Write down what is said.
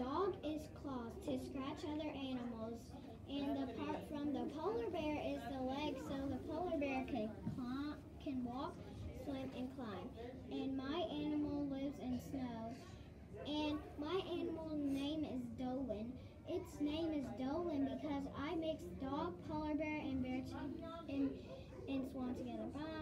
dog is claws to scratch other animals, and the part from the polar bear is the leg so the polar bear can, climb, can walk, swim, and climb. And my animal lives in snow. And my animal name is Dolan. Its name is Dolan because I mix dog, polar bear, and bear and, and swan together. Bye.